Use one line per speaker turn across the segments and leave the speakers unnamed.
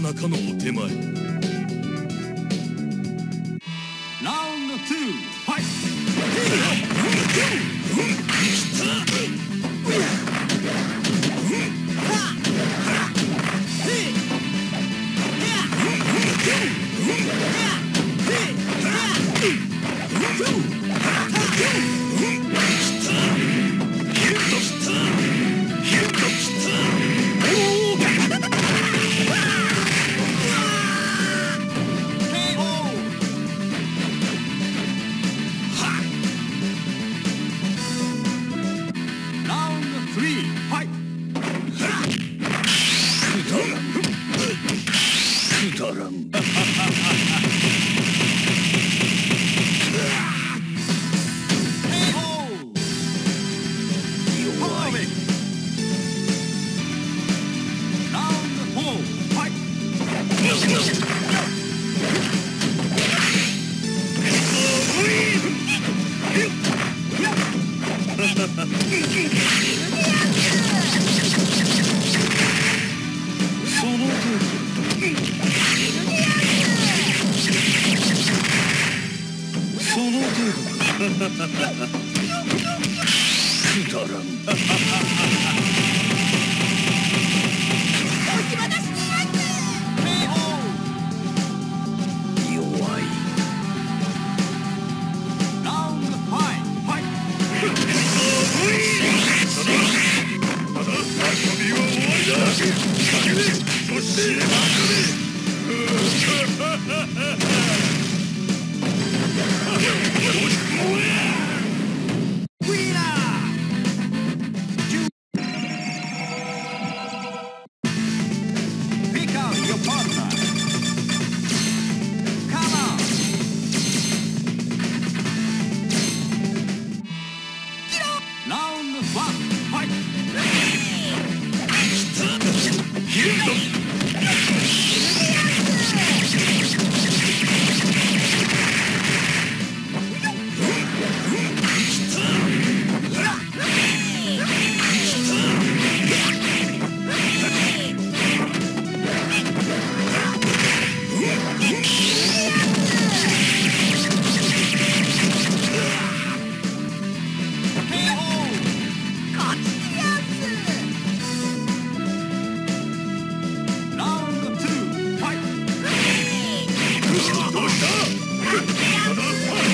なかのお手前。だやった!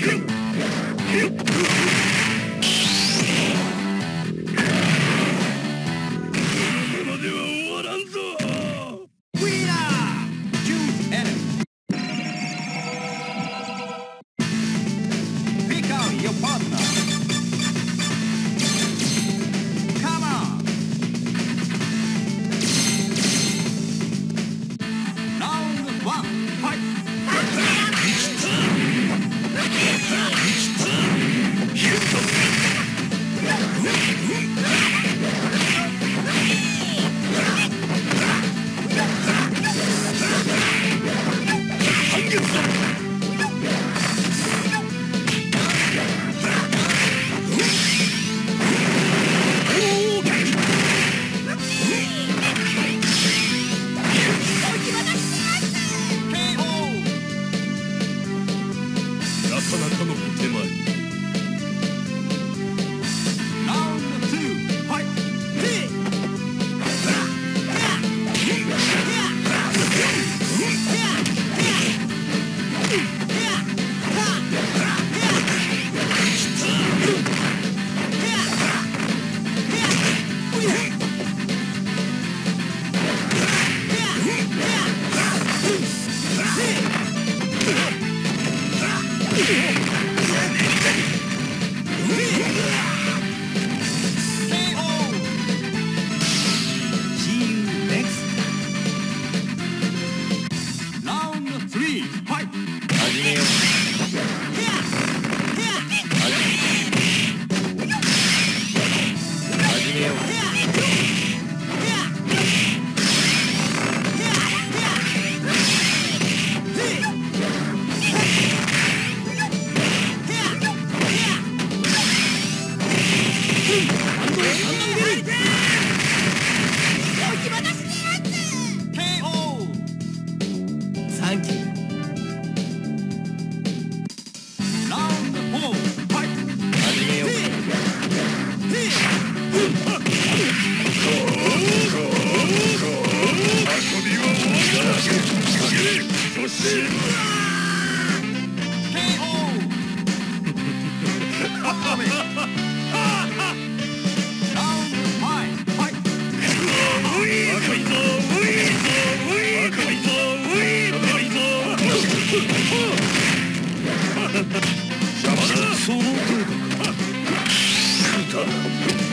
Come on. Fighting! Huh?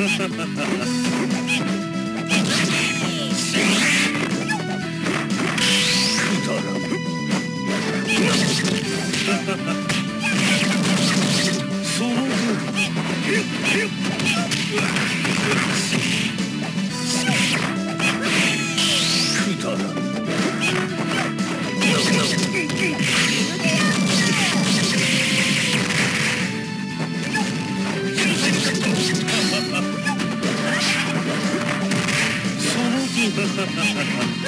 くだらん。Ha ha ha ha ha.